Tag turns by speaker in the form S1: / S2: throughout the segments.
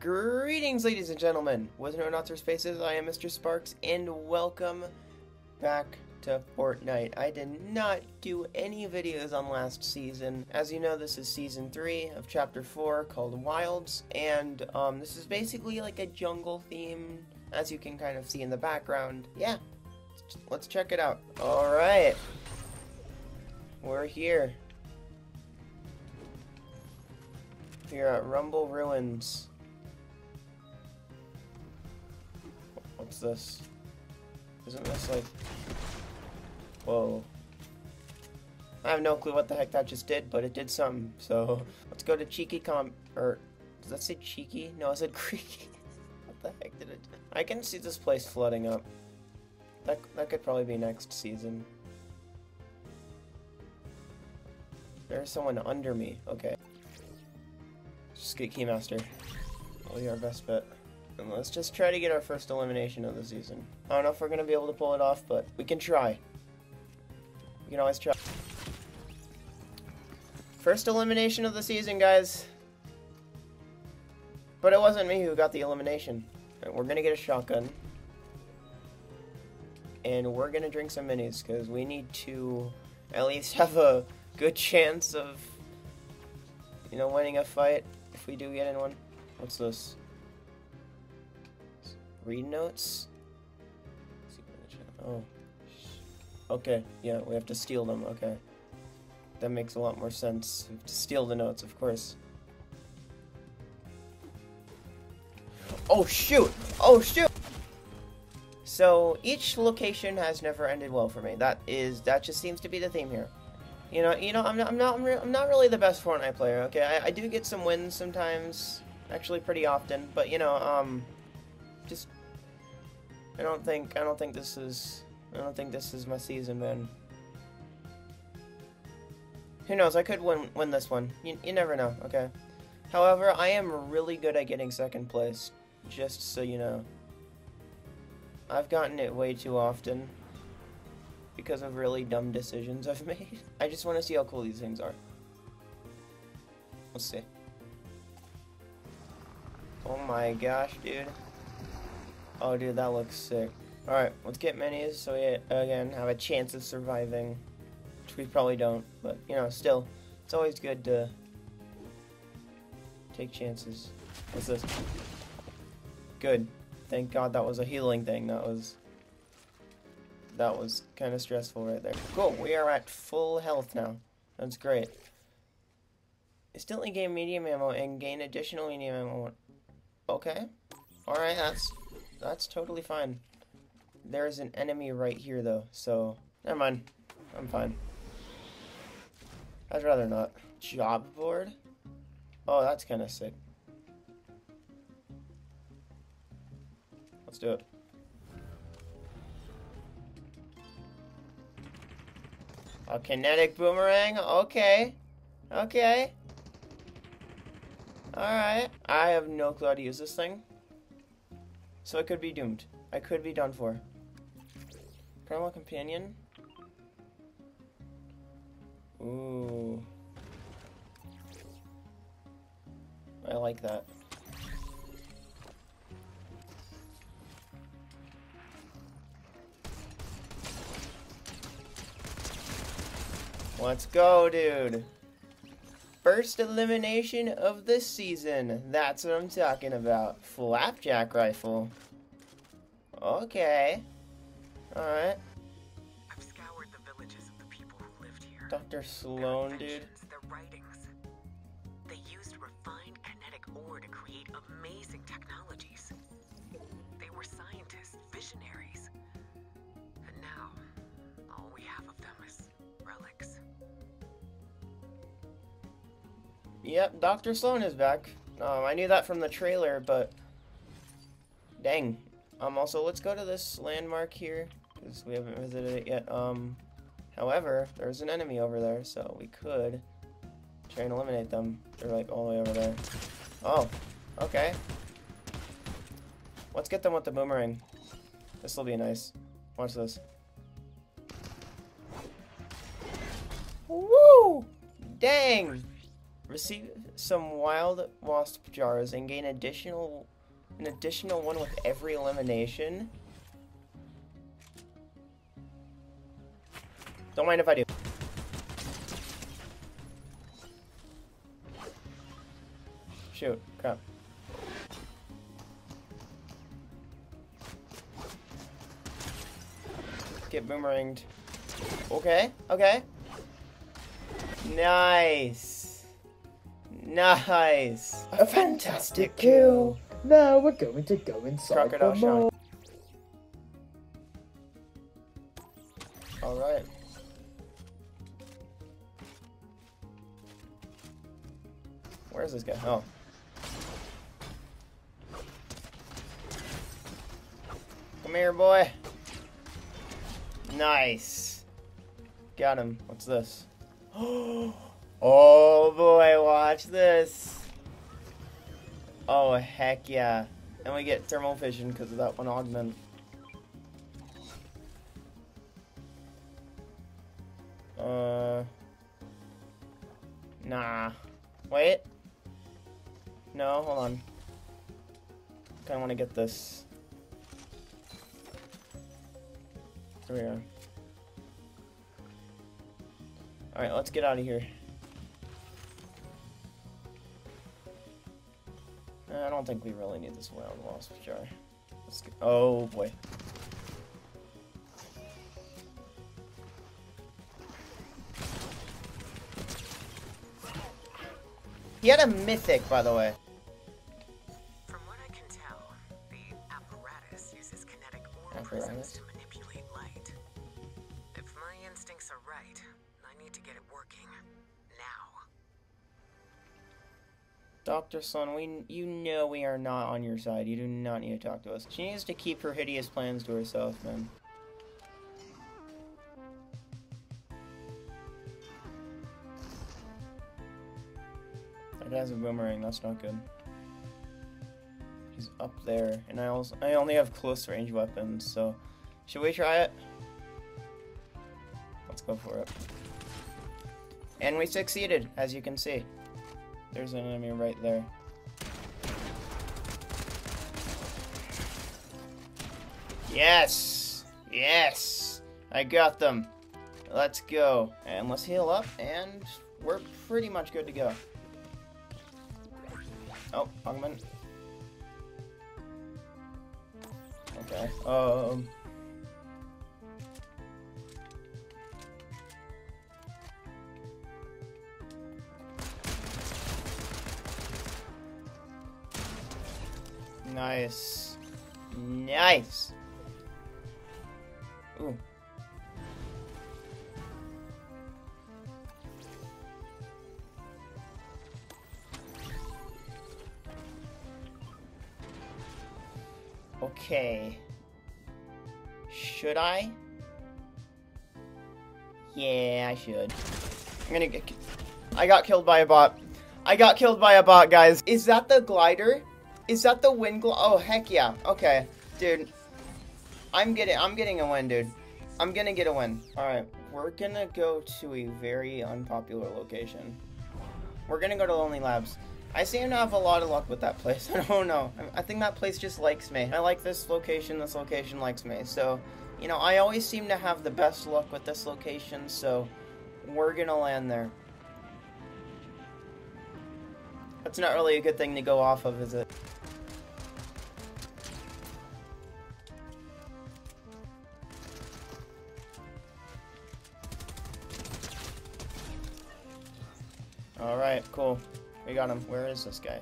S1: Greetings, ladies and gentlemen. Was no not spaces. I am Mr. Sparx, and welcome back to Fortnite. I did not do any videos on last season. As you know, this is season three of chapter four called Wilds, and um, this is basically like a jungle theme, as you can kind of see in the background. Yeah, let's check it out. All right, we're here. Here at Rumble Ruins. This? Isn't this like... Whoa. I have no clue what the heck that just did, but it did something. So, let's go to Cheeky Com... Or, does that say Cheeky? No, it said Creeky. what the heck did it do? I can see this place flooding up. That, that could probably be next season. There's someone under me. Okay. Just get Keymaster. Be our best bet. And let's just try to get our first elimination of the season. I don't know if we're going to be able to pull it off, but we can try. We can always try. First elimination of the season, guys. But it wasn't me who got the elimination. Right, we're going to get a shotgun. And we're going to drink some minis, because we need to at least have a good chance of, you know, winning a fight if we do get in one. What's this? Read notes? Oh. Okay, yeah, we have to steal them, okay. That makes a lot more sense. to steal the notes, of course. Oh shoot! Oh shoot! So, each location has never ended well for me. That is, that just seems to be the theme here. You know, you know, I'm not, I'm not, I'm not really the best Fortnite player. Okay, I, I do get some wins sometimes, actually pretty often. But you know, um, just, I don't think, I don't think this is, I don't think this is my season, man. Who knows? I could win, win this one. You, you never know. Okay. However, I am really good at getting second place. Just so you know. I've gotten it way too often because of really dumb decisions I've made. I just want to see how cool these things are. Let's see. Oh my gosh, dude. Oh, dude, that looks sick. Alright, let's get minis so we, again, have a chance of surviving. Which we probably don't, but, you know, still, it's always good to take chances. What's this? Good. Thank God that was a healing thing. That was that was kind of stressful right there. Cool, we are at full health now. That's great. Instantly gain medium ammo and gain additional medium ammo. Okay. Alright, that's that's totally fine. There's an enemy right here though, so never mind. I'm fine. I'd rather not. Job board? Oh, that's kind of sick. Let's do it. A kinetic boomerang? Okay. Okay. Alright. I have no clue how to use this thing. So I could be doomed. I could be done for. Primal Companion? Ooh. I like that. Let's go, dude. First elimination of the season. That's what I'm talking about. Flapjack rifle. Okay. Alright.
S2: I've scoured the villages of the people who lived here.
S1: Dr. Slone, dude.
S2: Their writings. They used refined kinetic ore to create amazing technologies. They were scientists, visionaries. And now, all we have of them is
S1: Yep, Dr. Slone is back. Um, I knew that from the trailer, but... Dang. Um, also, let's go to this landmark here, because we haven't visited it yet. Um, however, there's an enemy over there, so we could try and eliminate them. They're, like, all the way over there. Oh, okay. Let's get them with the boomerang. This will be nice. Watch this. Woo! Dang! Receive some wild wasp jars and gain additional an additional one with every elimination. Don't mind if I do. Shoot, crap. Get boomeranged. Okay, okay. Nice. Nice.
S3: A fantastic kill. Now we're going to go inside
S1: Crocodile
S3: the.
S1: Alright. Where's this guy? Oh. Come here, boy. Nice. Got him. What's this? Oh boy, watch this. Oh heck yeah. And we get thermal vision because of that one augment. Uh. Nah. Wait. No, hold on. Kinda wanna get this. There we go. Alright, let's get out of here. Don't think we really need this wild wasp jar. Let's get, oh boy. He had a mythic, by the way. Dr. Sun, we you know we are not on your side. You do not need to talk to us. She needs to keep her hideous plans to herself, man. That guy's a boomerang, that's not good. He's up there, and I also I only have close range weapons, so should we try it? Let's go for it. And we succeeded, as you can see. There's an enemy right there. Yes! Yes! I got them. Let's go. And let's heal up, and we're pretty much good to go. Oh, augment. Okay. Um. Nice. Nice. Ooh. Okay. Should I? Yeah, I should. I'm gonna get. I got killed by a bot. I got killed by a bot, guys. Is that the glider? Is that the wind gl- Oh, heck yeah. Okay, dude. I'm getting. I'm getting a win, dude. I'm gonna get a win. All right, we're gonna go to a very unpopular location. We're gonna go to Lonely Labs. I seem to have a lot of luck with that place. I don't know. I think that place just likes me. I like this location. This location likes me. So, you know, I always seem to have the best luck with this location. So, we're gonna land there. That's not really a good thing to go off of, is it? Alright, cool. We got him. Where is this guy?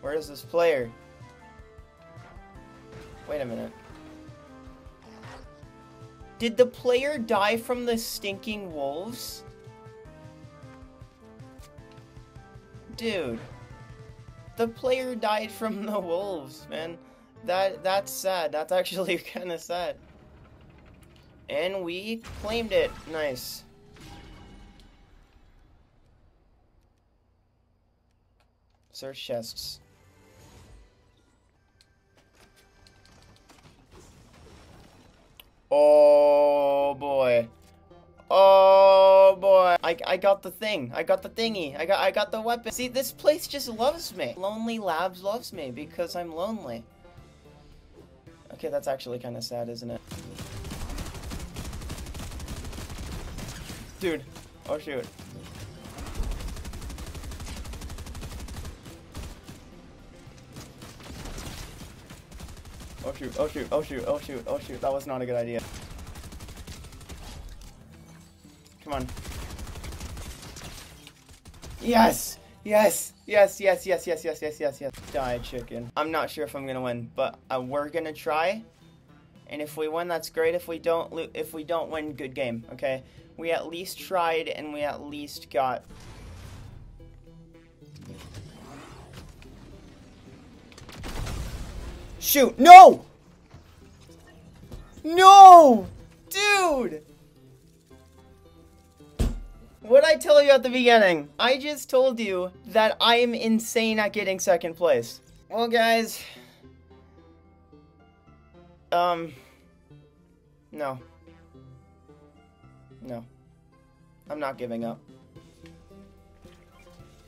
S1: Where is this player? Wait a minute. Did the player die from the stinking wolves? Dude. The player died from the wolves, man. That that's sad. That's actually kind of sad. And we claimed it. Nice. Search chests. Oh boy. Oh boy. I, I got the thing. I got the thingy. I got I got the weapon. See, this place just loves me. Lonely Labs loves me because I'm lonely. Okay, that's actually kind of sad, isn't it? Dude. Oh shoot. Oh shoot, oh shoot, oh shoot, oh shoot, oh shoot. That was not a good idea. Come on. Yes! Yes! Yes, yes, yes, yes, yes, yes, yes, yes. Die, chicken. I'm not sure if I'm gonna win, but uh, we're gonna try. And if we win, that's great. If we don't, lo- if we don't win, good game. Okay, we at least tried, and we at least got. Shoot! No! No! Dude! What I tell you at the beginning? I just told you that I am insane at getting second place. Well, guys. Um. No. No. I'm not giving up.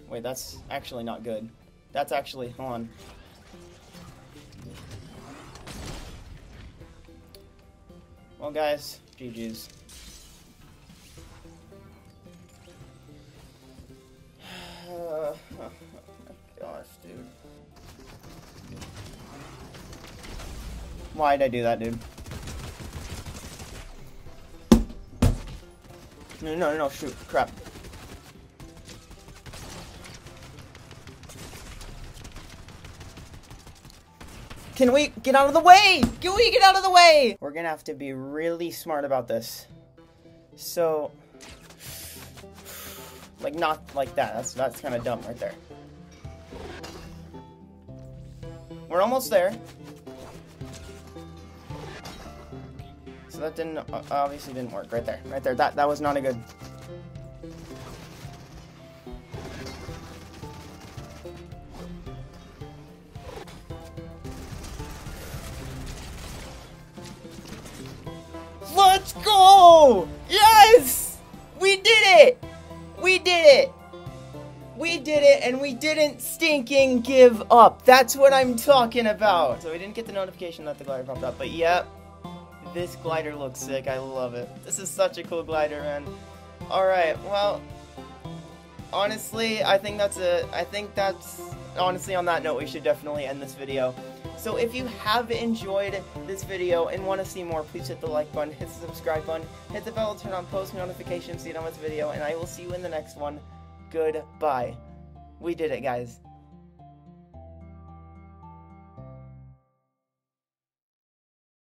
S1: Wait, that's actually not good. That's actually. Hold on. Well, guys, GG's. oh my gosh, dude. Why'd I do that, dude? No, no, no, shoot. Crap. Can we get out of the way? Can we get out of the way? We're gonna have to be really smart about this. So, like not like that. That's that's kind of dumb right there. We're almost there. So that didn't uh, obviously didn't work right there. Right there. That that was not a good. Let's go! Yes! We did it! We did it! We did it and we didn't stinking give up. That's what I'm talking about. So we didn't get the notification that the glider popped up, but yep. This glider looks sick. I love it. This is such a cool glider, man. Alright, well, honestly, I think that's a, I think that's, honestly, on that note, we should definitely end this video. So if you have enjoyed this video and want to see more, please hit the like button, hit the subscribe button, hit the bell turn on post notifications so you don't miss a video, and I will see you in the next one. Goodbye. We did it, guys.